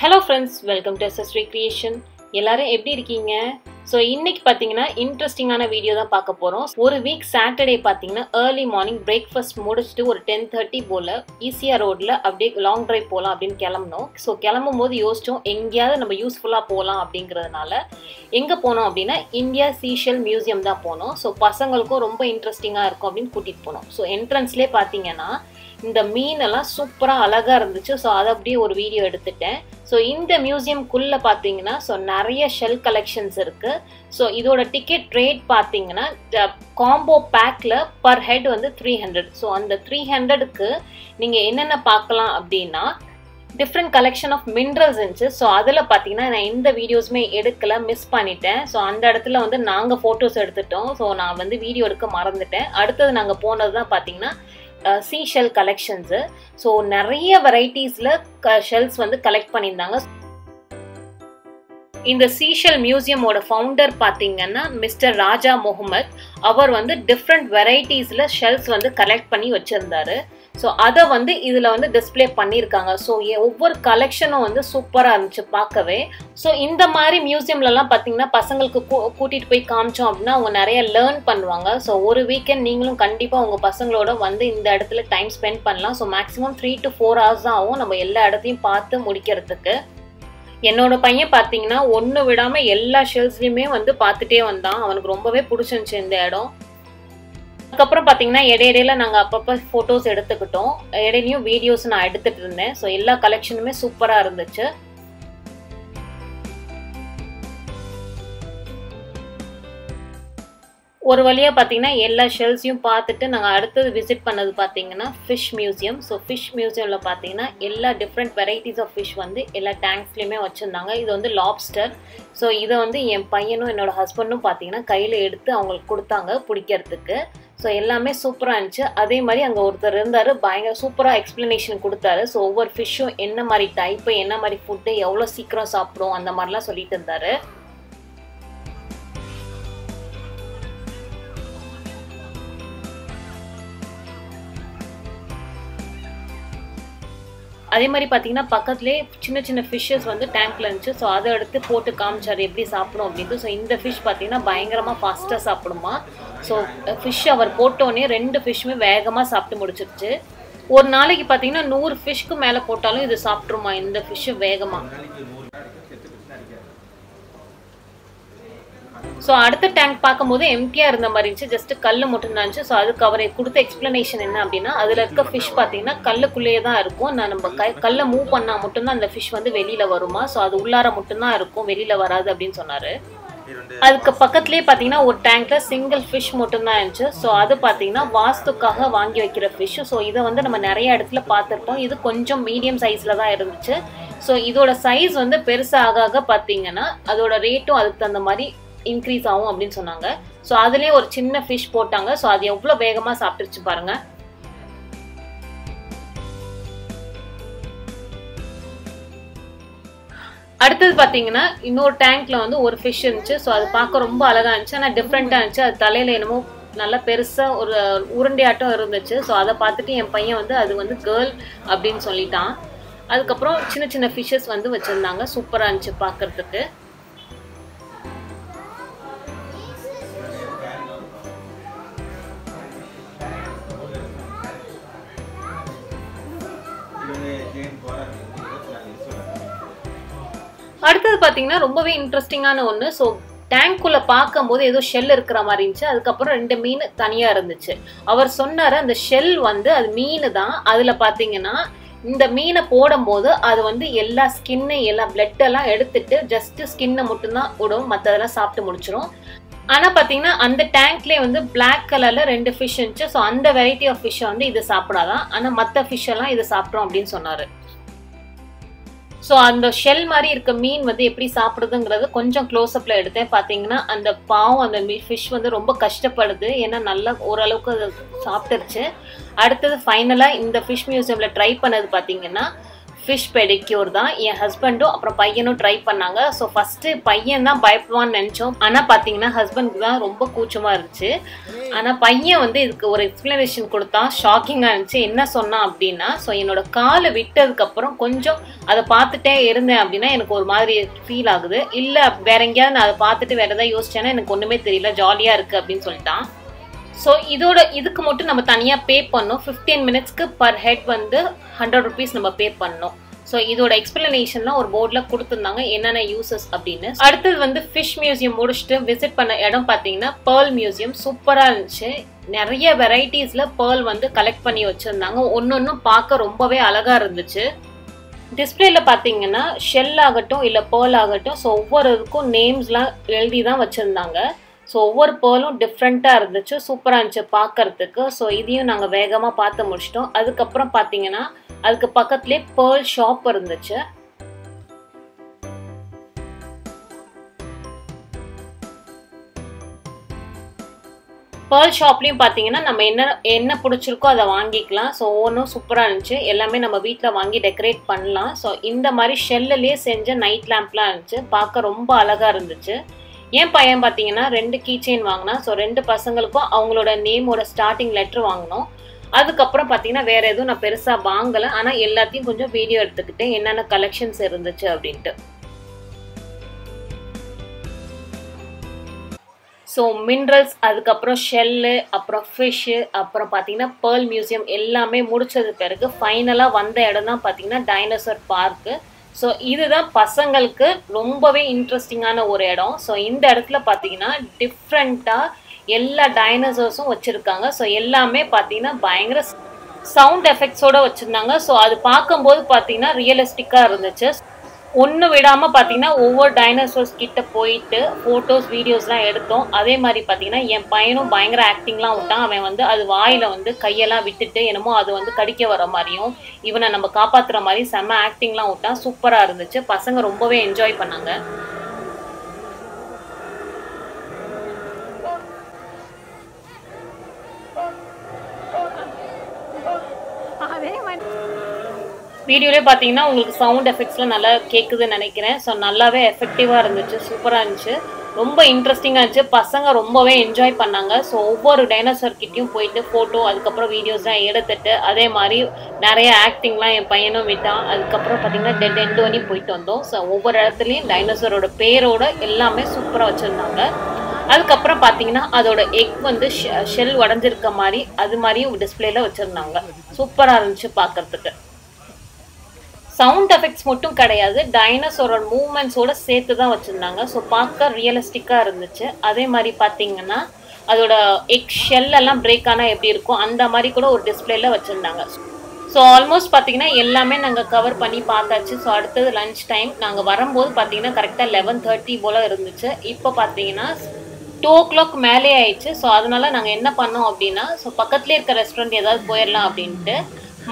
Hello friends welcome to SSV creation எல்லாரும் எப்படி இருக்கீங்க? ஸோ இன்னைக்கு பார்த்தீங்கன்னா இன்ட்ரெஸ்டிங்கான வீடியோ தான் பார்க்க போகிறோம் ஒரு வீக் சாட்டர்டே பார்த்தீங்கன்னா ஏர்லி மார்னிங் பிரேக்ஃபாஸ்ட் முடிச்சுட்டு ஒரு டென் தேர்ட்டி போல் ஈஸியாக ரோட்டில் அப்படியே லாங் ட்ரைவ் போகலாம் அப்படின்னு கிளம்புனோம். ஸோ கிளம்பும் போது யோசிச்சோம் எங்கேயாவது நம்ம யூஸ்ஃபுல்லாக போகலாம் அப்படிங்கிறதுனால எங்கே போனோம் அப்படின்னா இந்தியா சீஷல் மியூசியம் தான் போனோம். ஸோ பசங்களுக்கும் ரொம்ப இன்ட்ரெஸ்டிங்காக இருக்கும் அப்படின்னு கூட்டிகிட்டு போனோம். ஸோ என்ட்ரன்ஸ்லேயே பார்த்தீங்கன்னா இந்த மீனெல்லாம் சூப்பராக அழகாக இருந்துச்சு. ஸோ அதை அப்படியே ஒரு வீடியோ எடுத்துட்டேன். ஸோ இந்த மியூசியம்குள்ளே பார்த்தீங்கன்னா ஸோ நிறைய ஷெல் கலெக்ஷன்ஸ் இருக்குது ஸோ இதோட டிக்கெட் ரேட் பார்த்தீங்கன்னா காம்போ பேக்கில் பர் ஹெட் வந்து த்ரீ ஹண்ட்ரட் ஸோ அந்த த்ரீ ஹண்ட்ரடுக்கு நீங்கள் என்னென்ன பார்க்கலாம் அப்படின்னா டிஃப்ரெண்ட் கலெக்ஷன் ஆஃப் மினரல்ஸ் இருந்துச்சு. ஸோ அதில் பார்த்தீங்கன்னா நான் எந்த வீடியோஸுமே எடுக்கல மிஸ் பண்ணிட்டேன். ஸோ அந்த இடத்துல வந்து நாங்கள் ஃபோட்டோஸ் எடுத்துட்டோம். ஸோ நான் வந்து வீடியோ எடுக்க மறந்துட்டேன். அடுத்தது நாங்கள் போனது தான் பார்த்தீங்கன்னா சீ ஷெல் கலெக்ஷன்ஸு ஸோ நிறைய வெரைட்டிஸில் க ஷெல்ஸ் வந்து கலெக்ட் பண்ணியிருந்தாங்க. இந்த சீஷல் மியூசியமோட ஃபவுண்டர் பார்த்தீங்கன்னா மிஸ்டர் ராஜா முகமத். அவர் வந்து டிஃப்ரெண்ட் வெரைட்டிஸில் ஷெல்ஸ் வந்து கலெக்ட் பண்ணி வச்சுருந்தாரு. ஸோ அதை வந்து இதில் வந்து டிஸ்பிளே பண்ணியிருக்காங்க. ஸோ ஒவ்வொரு கலெக்ஷனும் வந்து சூப்பராக இருந்துச்சு பார்க்கவே. ஸோ இந்த மாதிரி மியூசியம்லலாம் பார்த்தீங்கன்னா பசங்களுக்கு கூட்டிகிட்டு போய் காமிச்சோம் அப்படின்னா அவங்க நிறைய லேர்ன் பண்ணுவாங்க. ஸோ ஒரு வீக்கெண்ட் நீங்களும் கண்டிப்பாக உங்கள் பசங்களோட வந்து இந்த இடத்துல டைம் ஸ்பெண்ட் பண்ணலாம். So maximum three to four hours தான் ஆகும் நம்ம எல்லா இடத்தையும் பார்த்து முடிக்கிறதுக்கு. என்னோட பையன் பார்த்தீங்கன்னா ஒன்று விடாமல் எல்லா ஷெல்ஸ்லையுமே வந்து பார்த்துட்டே வந்தான். அவனுக்கு ரொம்பவே பிடிச்சிருந்துச்சு இந்த இடம். அதுக்கப்புறம் பார்த்தீங்கன்னா இடையிடையில நாங்கள் அப்பப்போ ஃபோட்டோஸ் எடுத்துக்கிட்டோம். இடையிலையும் வீடியோஸ் நான் எடுத்துகிட்டு இருந்தேன். ஸோ எல்லா கலெக்ஷனுமே சூப்பராக இருந்துச்சு. ஒரு வழியாக பார்த்தீங்கன்னா எல்லா ஷெல்ஸையும் பார்த்துட்டு நாங்கள் அடுத்தது விசிட் பண்ணது பார்த்தீங்கன்னா ஃபிஷ் மியூசியம் ஸோ ஃபிஷ் மியூசியமில் பார்த்தீங்கன்னா எல்லா டிஃப்ரெண்ட் வெரைட்டிஸ் ஆஃப் ஃபிஷ் வந்து எல்லா டேங்க்ஸ்லேயுமே வச்சுருந்தாங்க. இது வந்து லாப்ஸ்டர் ஸோ இதை வந்து என் பையனும் என்னோட ஹஸ்பண்டும் பார்த்தீங்கன்னா கையில் எடுத்து அவங்களுக்கு கொடுத்தாங்க பிடிக்கிறதுக்கு. ஸோ எல்லாமே சூப்பராக இருந்துச்சு. அதே மாதிரி அங்கே ஒருத்தர் இருந்தார். பயங்கர சூப்பராக எக்ஸ்ப்ளனேஷன் கொடுத்தாரு. ஸோ ஒவ்வொரு ஃபிஷ்ஷும் என்ன மாதிரி டைப்பு என்ன மாதிரி ஃபுட்டு எவ்வளோ சீக்கிரம் சாப்பிடும் அந்த மாதிரிலாம் சொல்லிட்டு இருந்தார். அதே மாதிரி பார்த்தீங்கன்னா பக்கத்துலேயே சின்ன சின்ன ஃபிஷ்ஷஸ் வந்து டேங்க்ல இருந்துச்சு. ஸோ அதை எடுத்து போட்டு காமிச்சார் எப்படி சாப்பிடும் அப்படின்ட்டு. ஸோ இந்த ஃபிஷ் பார்த்தீங்கன்னா பயங்கரமாக ஃபாஸ்ட்டாக சாப்பிடுமா. ஸோ ஃபிஷ் அவர் போட்டோன்னே ரெண்டு ஃபிஷ்ஷுமே வேகமாக சாப்பிட்டு முடிச்சிருச்சு. ஒரு நாளைக்கு பார்த்தீங்கன்னா நூறு ஃபிஷ்க்கு மேலே போட்டாலும் இது சாப்பிட்ருமா இந்த ஃபிஷ்ஷு வேகமாக ஸோ அடுத்த டேங்க் பார்க்கும்போது எம்டியாக இருந்த மாதிரி இருந்துச்சு. ஜஸ்ட் கல் மட்டும் தான் இருந்துச்சு. ஸோ அதுக்கு அவரை கொடுத்த எக்ஸ்ப்ளனேஷன் என்ன அப்படின்னா அதில் இருக்க ஃபிஷ் பார்த்தீங்கன்னா கல்லுக்குள்ளேயே தான் இருக்கும். நான் நம்ம க கல்லை மூவ் பண்ணால் மட்டும்தான் அந்த ஃபிஷ் வந்து வெளியில் வருமா? ஸோ அது உள்ளார மட்டும்தான் இருக்கும். வெளியில் வராது அப்படின்னு சொன்னார். அதுக்கு பக்கத்துலேயே பார்த்தீங்கன்னா ஒரு டேங்க்ல சிங்கிள் ஃபிஷ் மட்டும்தான் இருந்துச்சு. ஸோ அது பார்த்தீங்கன்னா வாஸ்துக்காக வாங்கி வைக்கிற ஃபிஷ் ஸோ இதை வந்து நம்ம நிறைய இடத்துல பார்த்துருப்போம். இது கொஞ்சம் மீடியம் சைஸில் தான் இருந்துச்சு. ஸோ இதோட சைஸ் வந்து பெருசாக ஆக பார்த்தீங்கன்னா அதோட ரேட்டும் அதுக்கு தகுந்த மாதிரி இன்க்ரீஸ் ஆகும் அப்படின்னு சொன்னாங்க. ஸோ அதுலேயே ஒரு சின்ன ஃபிஷ் போட்டாங்க. ஸோ அது எவ்வளோ வேகமாக சாப்பிட்டுருச்சு பாருங்க. அடுத்தது பார்த்தீங்கன்னா இன்னொரு டேங்க்ல வந்து ஒரு ஃபிஷ் இருந்துச்சு. ஸோ அது பார்க்க ரொம்ப அழகா இருந்துச்சு. ஆனால் டிஃப்ரெண்ட்டாக இருந்துச்சு. அது தலையில என்னமோ நல்லா பெருசாக ஒரு உருண்டையாட்டம் இருந்துச்சு. ஸோ அதை பார்த்துட்டு என் பையன் வந்து அது வந்து கேர்ள் அப்படின்னு சொல்லிட்டான். அதுக்கப்புறம் சின்ன சின்ன ஃபிஷ்ஷஸ் வந்து வச்சுருந்தாங்க. சூப்பராக இருந்துச்சு பார்க்கறதுக்கு. அடுத்தது பார்த்தீங்கன்னா ரொம்பவே இன்ட்ரெஸ்டிங்கான ஒன்று ஸோ டேங்க்குள்ளே பார்க்கும்போது ஏதோ ஷெல் இருக்கிற மாதிரி இருந்துச்சு. அதுக்கப்புறம் ரெண்டு மீன் தனியாக இருந்துச்சு. அவர் சொன்னார் அந்த ஷெல் வந்து அது மீன் தான். அதில் பார்த்தீங்கன்னா இந்த மீனை போடும்போது அது வந்து எல்லா ஸ்கின்னு எல்லா பிளட் எல்லாம் எடுத்துட்டு ஜஸ்ட் ஸ்கின்னை மட்டும்தான் விடும் மற்றதெல்லாம் சாப்பிட்டு முடிச்சிடும் ஆனால் பார்த்தீங்கன்னா அந்த டேங்க்லேயே வந்து பிளாக் கலரில் ரெண்டு ஃபிஷ் இருந்துச்சு. ஸோ அந்த வெரைட்டி ஆஃப் ஃபிஷ்ஷை வந்து இது சாப்பிடாதான். ஆனால் மற்ற ஃபிஷ்ஷெல்லாம் இதை இது சாப்பிட்றோம் அப்படின்னு சொன்னார். ஸோ அந்த ஷெல் மாதிரி இருக்க மீன் வந்து எப்படி சாப்பிடுதுங்கிறது கொஞ்சம் க்ளோஸ்அப்பில் எடுத்தேன். பார்த்தீங்கன்னா அந்த பாவம் அந்த ஃபிஷ் வந்து ரொம்ப கஷ்டப்படுது. ஏன்னா நல்லா ஓரளவுக்கு அது சாப்பிட்டுருச்சு. அடுத்தது ஃபைனலாக இந்த ஃபிஷ் மியூசியமில் ட்ரை பண்ணது பார்த்தீங்கன்னா ஃபிஷ் பெடிக்யூர் தான். என் ஹஸ்பண்டும் அப்புறம் பையனும் ட்ரை பண்ணாங்க. ஸோ ஃபஸ்ட்டு பையன் தான் பயப்படுவான்னு நினச்சோம். ஆனால் பார்த்தீங்கன்னா ஹஸ்பண்டுக்கு தான் ரொம்ப கூச்சமாக இருந்துச்சு. ஆனால் பையன் வந்து இதுக்கு ஒரு எக்ஸ்ப்ளனேஷன் கொடுத்தா ஷாக்கிங்காக இருந்துச்சு. என்ன சொன்னான் அப்படின்னா ஸோ என்னோட காலை விட்டதுக்கப்புறம் கொஞ்சம் அதை பார்த்துட்டே இருந்தேன் அப்படின்னா எனக்கு ஒரு மாதிரி ஃபீல் ஆகுது. இல்லை வேற எங்கேயாவது நான் அதை பார்த்துட்டு வேற ஏதாவது யோசிச்சேன்னா எனக்கு ஒன்றுமே தெரியல. ஜாலியாக இருக்குது அப்படின்னு சொல்லிட்டான். ஸோ இதோட இதுக்கு மட்டும் நம்ம தனியாக பே பண்ணோம். ஃபிஃப்டீன் மினிட்ஸ்க்கு பர் ஹெட் வந்து ஹண்ட்ரட் ருபீஸ் நம்ம பே பண்ணோம். ஸோ இதோட எக்ஸ்பிளனேஷன்லாம் ஒரு போர்டில் கொடுத்துருந்தாங்க. என்னென்ன யூசஸ் அப்படின்னு. அடுத்தது வந்து ஃபிஷ் மியூசியம் முடிச்சுட்டு விசிட் பண்ண இடம் பார்த்தீங்கன்னா பேர்ல் மியூசியம் சூப்பராக இருந்துச்சு. நிறைய வெரைட்டிஸில் பேர்ல் வந்து கலெக்ட் பண்ணி வச்சுருந்தாங்க. ஒன்று ஒன்றும் பார்க்க ரொம்பவே அழகாக இருந்துச்சு. டிஸ்பிளேல பார்த்தீங்கன்னா ஷெல் ஆகட்டும் இல்லை பேர்ல் ஆகட்டும் ஸோ ஒவ்வொரு இதுக்கும் நேம்ஸ்லாம் எழுதி தான் வச்சுருந்தாங்க. ஸோ ஒவ்வொரு பேர்லும் டிஃப்ரெண்ட்டாக இருந்துச்சு. சூப்பராக இருந்துச்சு பார்க்கறதுக்கு. ஸோ இதையும் நாங்கள் வேகமாக பார்த்து முடிச்சிட்டோம். அதுக்கப்புறம் பார்த்தீங்கன்னா அதுக்கு பக்கத்துலேயே பேர்ல் ஷாப் இருந்துச்சு. பேர்ல் ஷாப்லேயும் பார்த்தீங்கன்னா நம்ம என்ன என்ன பிடிச்சிருக்கோ அதை வாங்கிக்கலாம். ஸோ ஒவ்வொன்றும் சூப்பராக இருந்துச்சு. எல்லாமே நம்ம வீட்டில் வாங்கி டெக்கரேட் பண்ணலாம். ஸோ இந்த மாதிரி ஷெல்லுலேயே செஞ்ச நைட் லேம்ப்லாம் இருந்துச்சு. பார்க்க ரொம்ப அழகாக இருந்துச்சு. என் பையன் பார்த்தீங்கன்னா ரெண்டு கீ செயின் வாங்கினா ஸோ ரெண்டு பசங்களுக்கும் அவங்களோட நேமோட ஸ்டார்டிங் லெட்டர் வாங்கினோம் அதுக்கப்புறம் பார்த்தீங்கன்னா வேற எதுவும் நான் பெருசாக வாங்கலை. ஆனால் எல்லாத்தையும் கொஞ்சம் வீடியோ எடுத்துக்கிட்டேன். என்னென்ன கலெக்ஷன்ஸ் இருந்துச்சு அப்படின்ட்டு. ஸோ மினரல்ஸ் அதுக்கப்புறம் ஷெல்லு அப்புறம் ஃபிஷ்ஷு அப்புறம் பார்த்தீங்கன்னா பேர்ல் மியூசியம் எல்லாமே முடிச்சது பிறகு ஃபைனலாக வந்த இடம் தான் பார்த்தீங்கன்னா டைனோசர் பார்க்கு ஸோ இதுதான் பசங்களுக்கு ரொம்பவே இன்ட்ரெஸ்டிங்கான ஒரு இடம். ஸோ இந்த இடத்துல பார்த்தீங்கன்னா டிஃப்ரெண்ட்டாக எல்லா டைனோசர்ஸும் வச்சுருக்காங்க. ஸோ எல்லாமே பார்த்தீங்கன்னா பயங்கர சவுண்ட் எஃபெக்ட்ஸோடு வச்சுருந்தாங்க. ஸோ அது பார்க்கும்போது பார்த்தீங்கன்னா ரியலிஸ்டிக்காக இருந்துச்சு. ஒன்று விடாமல் பார்த்தீங்கன்னா ஒவ்வொரு டைனோசர்ஸ் கிட்ட போயிட்டு ஃபோட்டோஸ் வீடியோஸ்லாம் எடுத்தோம். அதே மாதிரி பார்த்தீங்கன்னா என் பையனும் பயங்கர ஆக்டிங்லாம் விட்டான். அவன் வந்து அது வாயில் வந்து கையெல்லாம் விட்டுட்டு என்னமோ அது வந்து கடிக்க வர மாதிரியும் இவனை நம்ம காப்பாற்றுற மாதிரி செம்ம ஆக்டிங்லாம் விட்டான். சூப்பராக இருந்துச்சு. பசங்க ரொம்பவே என்ஜாய் பண்ணாங்க. வீடியோலே பார்த்தீங்கன்னா உங்களுக்கு சவுண்ட் எஃபெக்ட்ஸ்லாம் நல்லா கேட்குதுன்னு நினைக்கிறேன். ஸோ நல்லாவே எஃபெக்டிவாக இருந்துச்சு சூப்பராக இருந்துச்சு. ரொம்ப இன்ட்ரெஸ்டிங்காக இருந்துச்சு. பசங்க ரொம்பவே என்ஜாய் பண்ணாங்க. ஸோ ஒவ்வொரு டைனோசர் கிட்டேயும் போயிட்டு ஃபோட்டோ அதுக்கப்புறம் வீடியோஸ்லாம் எடுத்துட்டு அதே மாதிரி நிறைய ஆக்டிங்லாம் என் பையனும் விட்டான். அதுக்கப்புறம் பார்த்தீங்கன்னா டெட் எண்டோனி போயிட்டு வந்தோம். ஸோ ஒவ்வொரு இடத்துலையும் டைனோசரோட பேரோட எல்லாமே சூப்பராக வச்சுருந்தாங்க. அதுக்கப்புறம் பார்த்தீங்கன்னா அதோட எக் வந்து ஷெல் உடஞ்சிருக்க மாதிரி அது மாதிரியும் டிஸ்பிளேல வச்சுருந்தாங்க. சூப்பராக இருந்துச்சு பார்க்கறதுக்கு சவுண்ட் எஃபெக்ட்ஸ் மட்டும் கிடையாது. டைனோசரோட மூமெண்ட்ஸோட சேர்த்து தான் வச்சுருந்தாங்க. ஸோ பார்க்க ரியலிஸ்டிக்காக இருந்துச்சு. அதே மாதிரி பார்த்தீங்கன்னா அதோட எக் ஷெல்லெல்லாம் பிரேக் ஆனால் எப்படி இருக்கும் அந்த மாதிரி கூட ஒரு டிஸ்பிளேல வச்சுருந்தாங்க. ஸோ ஆல்மோஸ்ட் பார்த்தீங்கன்னா எல்லாமே நாங்கள் கவர் பண்ணி பார்த்தாச்சு. ஸோ அடுத்தது லன்ச் டைம் நாங்கள் வரும்போது பார்த்தீங்கன்னா கரெக்டாக லெவன் தேர்ட்டி போல் இருந்துச்சு. இப்போ பார்த்தீங்கன்னா டூ ஓ கிளாக் மேலே ஆயிடுச்சு ஸோ அதனால நாங்கள் என்ன பண்ணோம் அப்படின்னா ஸோ பக்கத்துலேயே இருக்க ரெஸ்டாரண்ட் ஏதாவது போயிடலாம் அப்படின்ட்டு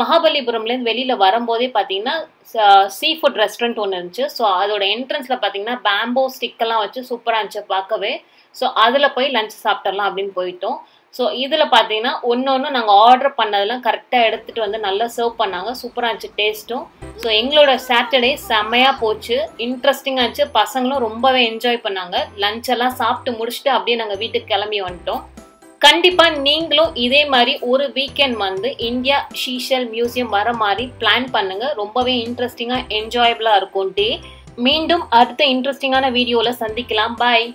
மகாபலிபுரம்லேருந்து வெளியில் வரும்போதே பார்த்தீங்கன்னா சீ ஃபுட் ரெஸ்டாரண்ட் ஒன்று இருந்துச்சு. ஸோ அதோட என்ட்ரன்ஸில் பார்த்தீங்கன்னா பேம்போ ஸ்டிக்கெல்லாம் வச்சு சூப்பராக இருந்துச்சு பார்க்கவே. ஸோ அதில் போய் லஞ்ச் சாப்பிட்றலாம் அப்படின்னு போயிட்டோம். ஸோ இதில் பார்த்தீங்கன்னா ஒன்று ஒன்று நாங்கள் ஆர்டர் பண்ணதெல்லாம் கரெக்டாக எடுத்துகிட்டு வந்து நல்லா சர்வ் பண்ணாங்க. சூப்பராக இருந்துச்சு டேஸ்ட்டும் ஸோ எங்களோட சாட்டர்டே செம்மையாக போச்சு. இன்ட்ரெஸ்டிங்காக இருந்துச்சு. பசங்களும் ரொம்பவே என்ஜாய் பண்ணாங்க. லஞ்ச் எல்லாம் சாப்பிட்டு முடிச்சுட்டு அப்படியே நாங்கள் வீட்டுக்கு கிளம்பி வந்துட்டோம். கண்டிப்பாக நீங்களும் இதே மாதிரி ஒரு வீக்கெண்ட் வந்து இந்தியா ஷீஷல் மியூசியம் வர மாதிரி பிளான் பண்ணுங்க. ரொம்பவே இன்ட்ரெஸ்டிங்காக என்ஜாயபிளாக இருக்கும் டே மீண்டும் அடுத்த இன்ட்ரெஸ்டிங்கான வீடியோவில் சந்திக்கலாம். பாய்